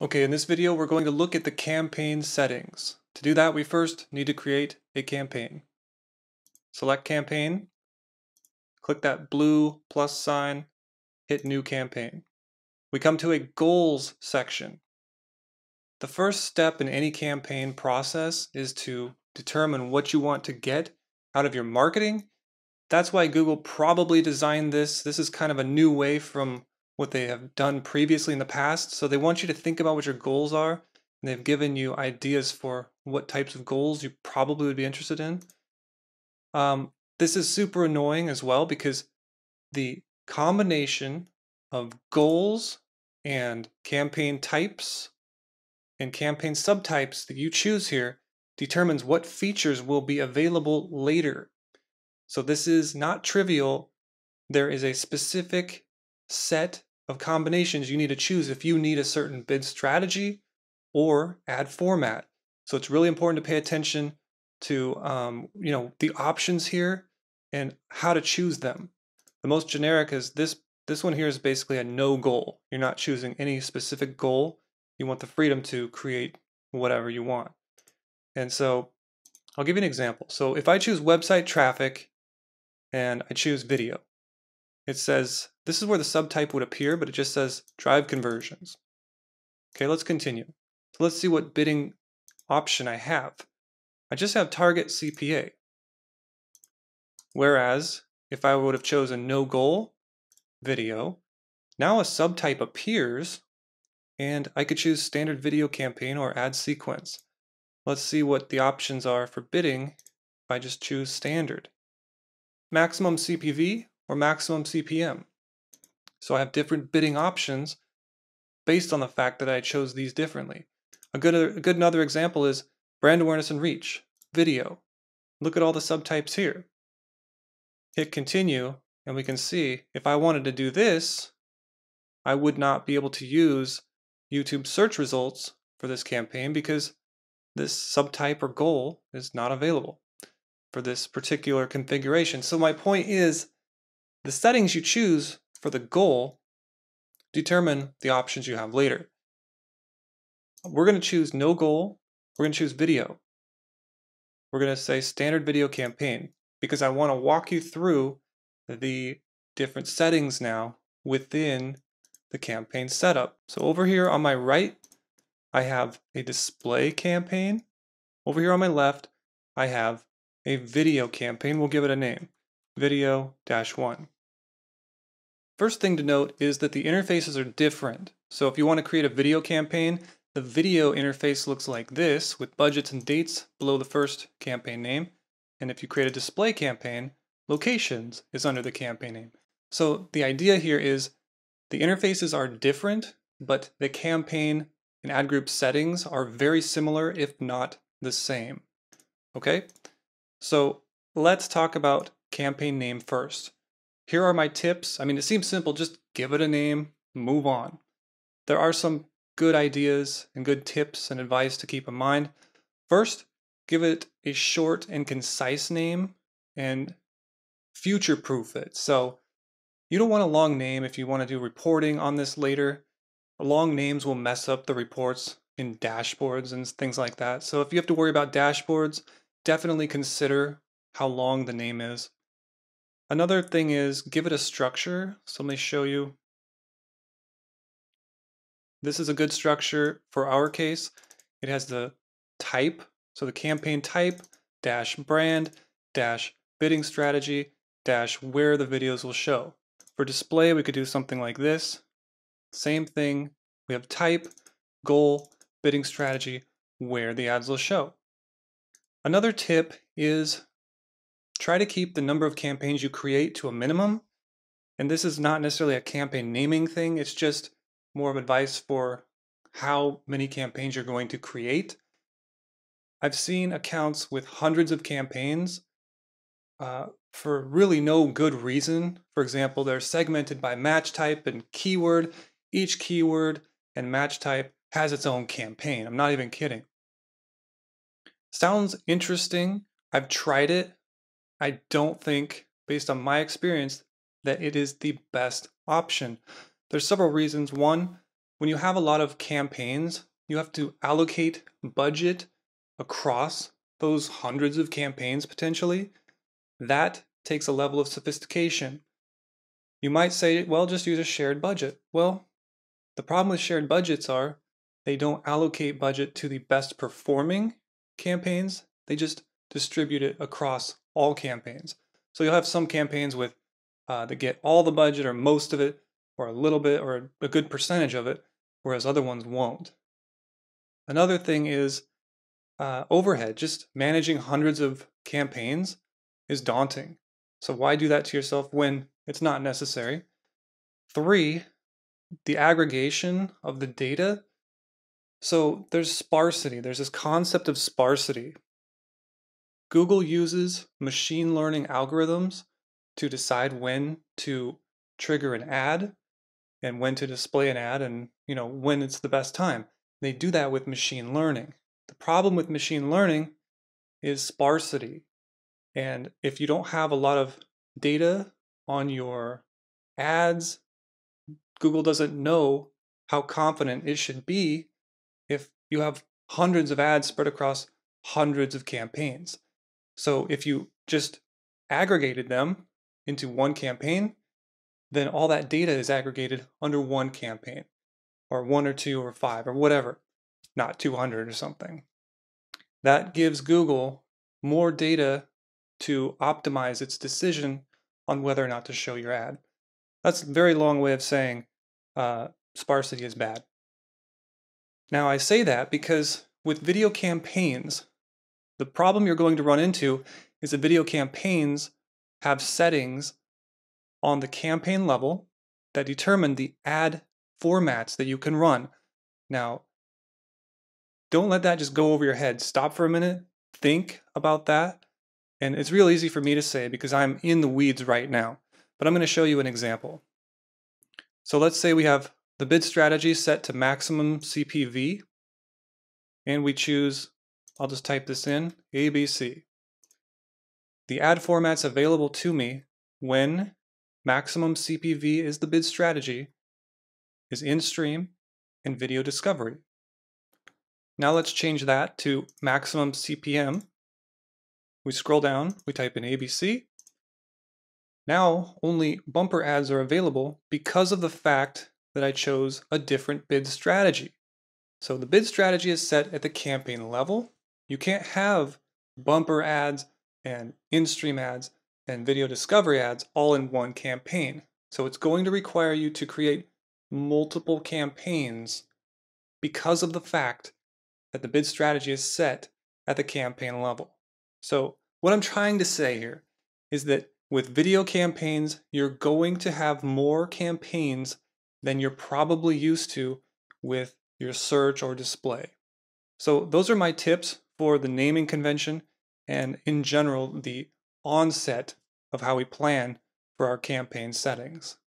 Okay, in this video we're going to look at the campaign settings. To do that we first need to create a campaign. Select campaign, click that blue plus sign, hit new campaign. We come to a goals section. The first step in any campaign process is to determine what you want to get out of your marketing. That's why Google probably designed this. This is kind of a new way from what they have done previously in the past. So they want you to think about what your goals are, and they've given you ideas for what types of goals you probably would be interested in. Um, this is super annoying as well because the combination of goals and campaign types and campaign subtypes that you choose here determines what features will be available later. So this is not trivial. There is a specific set of combinations you need to choose if you need a certain bid strategy or ad format. So it's really important to pay attention to um, you know the options here and how to choose them. The most generic is this this one here is basically a no goal. You're not choosing any specific goal. You want the freedom to create whatever you want. And so I'll give you an example. So if I choose website traffic and I choose video, it says, this is where the subtype would appear, but it just says drive conversions. Okay, let's continue. So let's see what bidding option I have. I just have target CPA. Whereas if I would have chosen no goal, video, now a subtype appears and I could choose standard video campaign or ad sequence. Let's see what the options are for bidding if I just choose standard. Maximum CPV or maximum CPM. So I have different bidding options based on the fact that I chose these differently. A good, a good another example is brand awareness and reach, video. Look at all the subtypes here. Hit continue and we can see if I wanted to do this, I would not be able to use YouTube search results for this campaign because this subtype or goal is not available for this particular configuration. So my point is the settings you choose for the goal determine the options you have later. We're going to choose no goal. We're going to choose video. We're going to say standard video campaign because I want to walk you through the different settings now within the campaign setup. So over here on my right, I have a display campaign. Over here on my left, I have a video campaign. We'll give it a name, video-1. First thing to note is that the interfaces are different. So if you want to create a video campaign, the video interface looks like this with budgets and dates below the first campaign name. And if you create a display campaign, locations is under the campaign name. So the idea here is the interfaces are different, but the campaign and ad group settings are very similar, if not the same. Okay, so let's talk about campaign name first. Here are my tips. I mean, it seems simple, just give it a name, move on. There are some good ideas and good tips and advice to keep in mind. First, give it a short and concise name and future proof it. So you don't want a long name if you want to do reporting on this later. Long names will mess up the reports in dashboards and things like that. So if you have to worry about dashboards, definitely consider how long the name is. Another thing is give it a structure. So let me show you. This is a good structure for our case. It has the type, so the campaign type, dash brand, dash bidding strategy, dash where the videos will show. For display, we could do something like this. Same thing, we have type, goal, bidding strategy, where the ads will show. Another tip is try to keep the number of campaigns you create to a minimum. And this is not necessarily a campaign naming thing, it's just more of advice for how many campaigns you're going to create. I've seen accounts with hundreds of campaigns uh, for really no good reason. For example, they're segmented by match type and keyword. Each keyword and match type has its own campaign. I'm not even kidding. Sounds interesting. I've tried it. I don't think, based on my experience, that it is the best option. There's several reasons. One, when you have a lot of campaigns, you have to allocate budget across those hundreds of campaigns potentially. That takes a level of sophistication. You might say, well, just use a shared budget. Well, the problem with shared budgets are they don't allocate budget to the best performing campaigns. They just distribute it across all campaigns. So you'll have some campaigns with uh, that get all the budget or most of it or a little bit or a good percentage of it, whereas other ones won't. Another thing is uh, overhead. Just managing hundreds of campaigns is daunting. So why do that to yourself when it's not necessary? Three, the aggregation of the data. So there's sparsity. There's this concept of sparsity. Google uses machine learning algorithms to decide when to trigger an ad and when to display an ad and you know when it's the best time. They do that with machine learning. The problem with machine learning is sparsity. And if you don't have a lot of data on your ads, Google doesn't know how confident it should be if you have hundreds of ads spread across hundreds of campaigns. So if you just aggregated them into one campaign, then all that data is aggregated under one campaign, or one or two or five or whatever, not 200 or something. That gives Google more data to optimize its decision on whether or not to show your ad. That's a very long way of saying uh, sparsity is bad. Now, I say that because with video campaigns, the problem you're going to run into is that video campaigns have settings on the campaign level that determine the ad formats that you can run. Now, don't let that just go over your head. Stop for a minute, think about that. And it's real easy for me to say because I'm in the weeds right now. But I'm going to show you an example. So let's say we have the bid strategy set to maximum CPV. And we choose, I'll just type this in, ABC. The ad formats available to me when maximum CPV is the bid strategy is in-stream and video discovery. Now let's change that to maximum CPM. We scroll down, we type in ABC. Now only bumper ads are available because of the fact that I chose a different bid strategy. So the bid strategy is set at the campaign level. You can't have bumper ads and in-stream ads and video discovery ads all in one campaign. So it's going to require you to create multiple campaigns because of the fact that the bid strategy is set at the campaign level. So what I'm trying to say here is that with video campaigns, you're going to have more campaigns than you're probably used to with your search or display. So those are my tips for the naming convention and in general the onset of how we plan for our campaign settings.